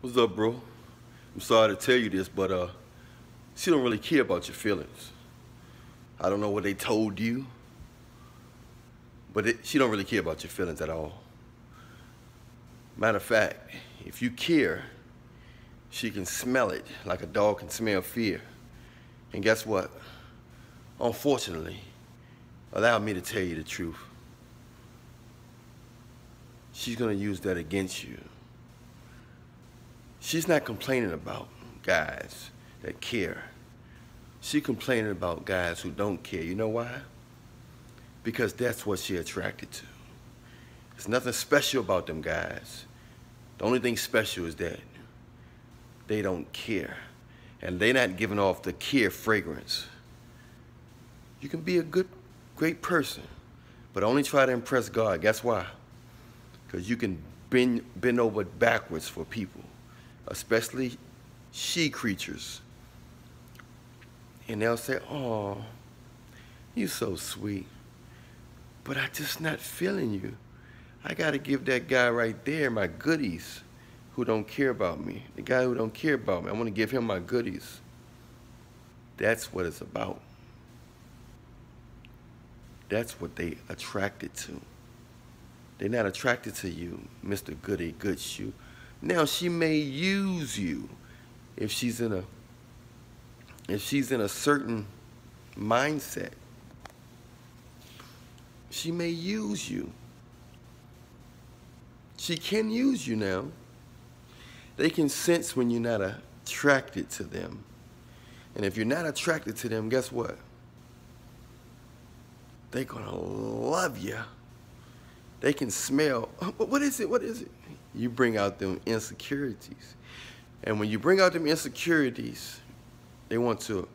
What's up, bro? I'm sorry to tell you this, but uh, she don't really care about your feelings. I don't know what they told you, but it, she don't really care about your feelings at all. Matter of fact, if you care, she can smell it like a dog can smell fear. And guess what? Unfortunately, allow me to tell you the truth. She's gonna use that against you. She's not complaining about guys that care. She complaining about guys who don't care. You know why? Because that's what she attracted to. There's nothing special about them guys. The only thing special is that they don't care. And they're not giving off the care fragrance. You can be a good, great person, but only try to impress God. Guess why? Because you can bend, bend over backwards for people, especially she creatures. And they'll say, oh, you're so sweet. But I just not feeling you. I got to give that guy right there my goodies who don't care about me. The guy who don't care about me, I want to give him my goodies. That's what it's about. That's what they attracted to. They're not attracted to you, Mr. Goody Good Shoe. Now she may use you if she's in a if she's in a certain mindset. She may use you. She can use you now. They can sense when you're not attracted to them. And if you're not attracted to them, guess what? They're gonna love you. They can smell, what is it? What is it? You bring out them insecurities. And when you bring out them insecurities, they want to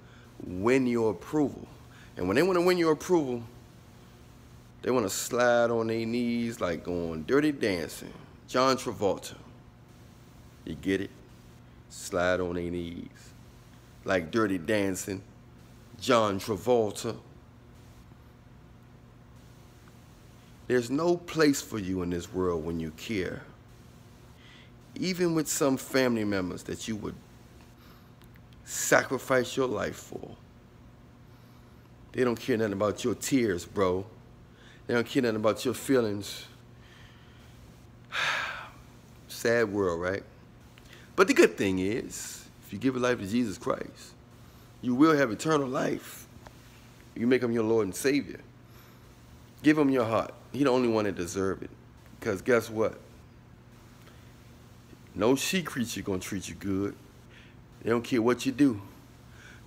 win your approval. And when they want to win your approval, they want to slide on their knees like going dirty dancing. John Travolta. You get it? Slide on their knees. Like dirty dancing. John Travolta. There's no place for you in this world when you care. Even with some family members that you would sacrifice your life for. They don't care nothing about your tears, bro. They don't care nothing about your feelings. Sad world, right? But the good thing is, if you give your life to Jesus Christ, you will have eternal life. You make him your Lord and Savior. Give him your heart. He the only one that deserve it. Because guess what? No she creature gonna treat you good. They don't care what you do.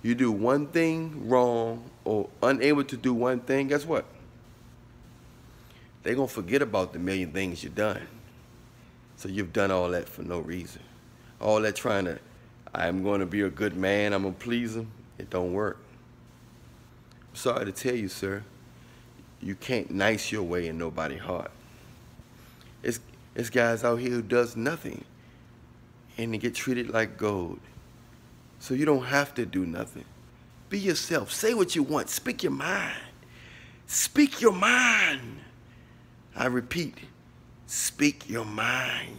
You do one thing wrong or unable to do one thing, guess what? They're gonna forget about the million things you've done. So you've done all that for no reason. All that trying to, I'm gonna be a good man, I'm gonna please them, it don't work. I'm sorry to tell you, sir, you can't nice your way in nobody's heart. It's, it's guys out here who does nothing and they get treated like gold. So you don't have to do nothing. Be yourself. Say what you want. Speak your mind. Speak your mind. I repeat, speak your mind.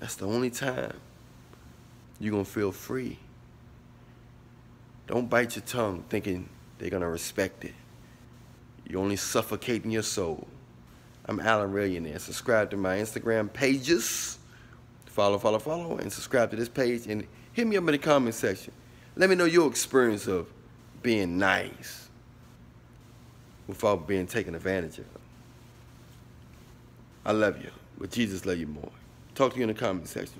That's the only time you're going to feel free. Don't bite your tongue thinking they're going to respect it. You're only suffocating your soul. I'm Allan Millionaire. Subscribe to my Instagram pages. Follow, follow, follow, and subscribe to this page. And hit me up in the comment section. Let me know your experience of being nice without being taken advantage of. I love you, but Jesus love you more. Talk to you in the comment section.